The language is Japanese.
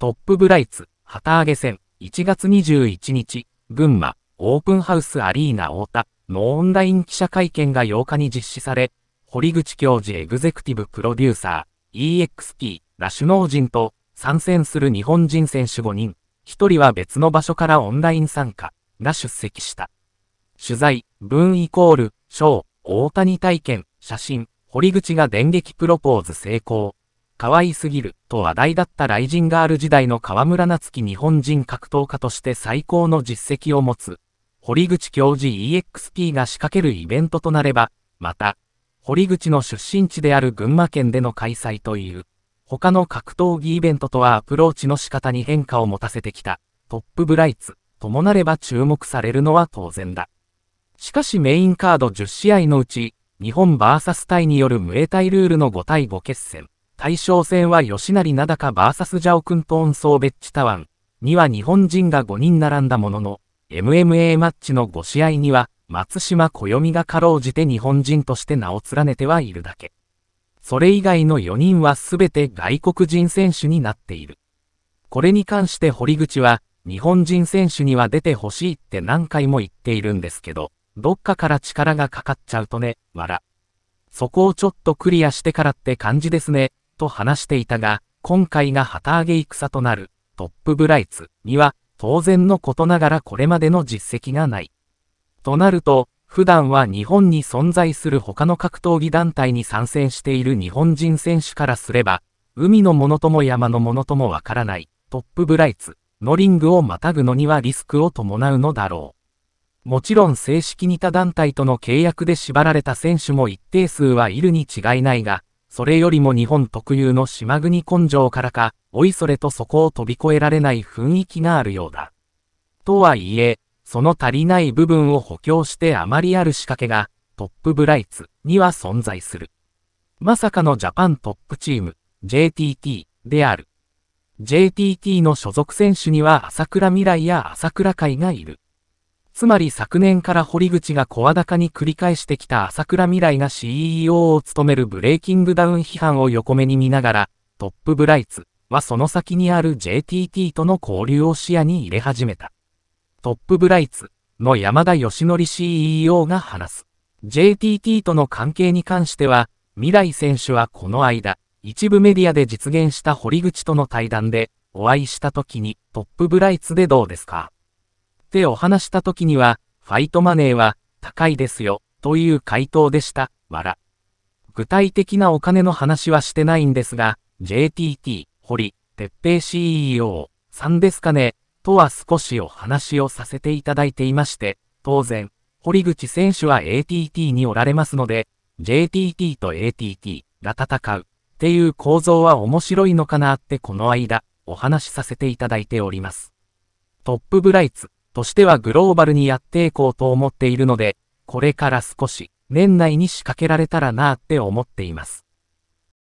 トップブライツ、旗揚げ戦、1月21日、群馬、オープンハウスアリーナ太田のオンライン記者会見が8日に実施され、堀口教授エグゼクティブプロデューサー、EXP、ラ首脳陣と参戦する日本人選手5人、1人は別の場所からオンライン参加が出席した。取材、文イコール、ショー、大谷体験、写真、堀口が電撃プロポーズ成功。可愛すぎる、と話題だったライジンガール時代の河村夏樹日本人格闘家として最高の実績を持つ、堀口教授 EXP が仕掛けるイベントとなれば、また、堀口の出身地である群馬県での開催という、他の格闘技イベントとはアプローチの仕方に変化を持たせてきた、トップブライツ、ともなれば注目されるのは当然だ。しかしメインカード10試合のうち、日本 VS タイによるムエタイルールの5対5決戦。対象戦は吉成名高 VS ジャオクントーンソーベッチタワンには日本人が5人並んだものの、MMA マッチの5試合には松島小読がかろうじて日本人として名を連ねてはいるだけ。それ以外の4人はすべて外国人選手になっている。これに関して堀口は、日本人選手には出てほしいって何回も言っているんですけど、どっかから力がかかっちゃうとね、わら。そこをちょっとクリアしてからって感じですね、と話していたが、今回が旗揚げ戦となるトップブライツには当然のことながらこれまでの実績がない。となると、普段は日本に存在する他の格闘技団体に参戦している日本人選手からすれば、海のものとも山のものともわからないトップブライツのリングをまたぐのにはリスクを伴うのだろう。もちろん正式に他団体との契約で縛られた選手も一定数はいるに違いないが、それよりも日本特有の島国根性からか、おいそれとそこを飛び越えられない雰囲気があるようだ。とはいえ、その足りない部分を補強してあまりある仕掛けが、トップブライツには存在する。まさかのジャパントップチーム、JTT である。JTT の所属選手には朝倉未来や朝倉海がいる。つまり昨年から堀口が声高に繰り返してきた朝倉未来が CEO を務めるブレイキングダウン批判を横目に見ながら、トップブライツはその先にある JTT との交流を視野に入れ始めた。トップブライツの山田義則 CEO が話す。JTT との関係に関しては、未来選手はこの間、一部メディアで実現した堀口との対談で、お会いした時にトップブライツでどうですか？ってお話した時には、ファイトマネーは高いですよ、という回答でした、わら。具体的なお金の話はしてないんですが、JTT、堀、鉄平 CEO、さんですかね、とは少しお話をさせていただいていまして、当然、堀口選手は ATT におられますので、JTT と ATT が戦うっていう構造は面白いのかなってこの間、お話しさせていただいております。トップブライツ、としてはグローバルにやっていこうと思っているので、これから少し年内に仕掛けられたらなって思っています。